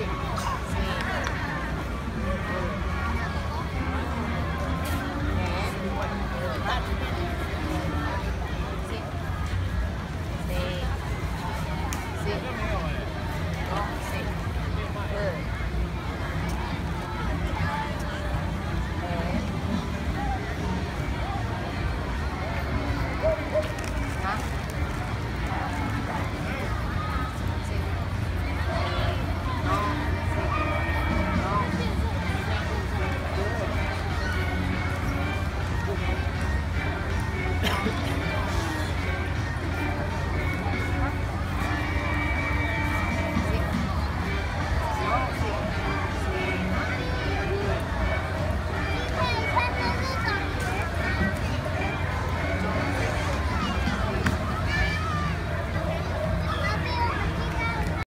สิเออ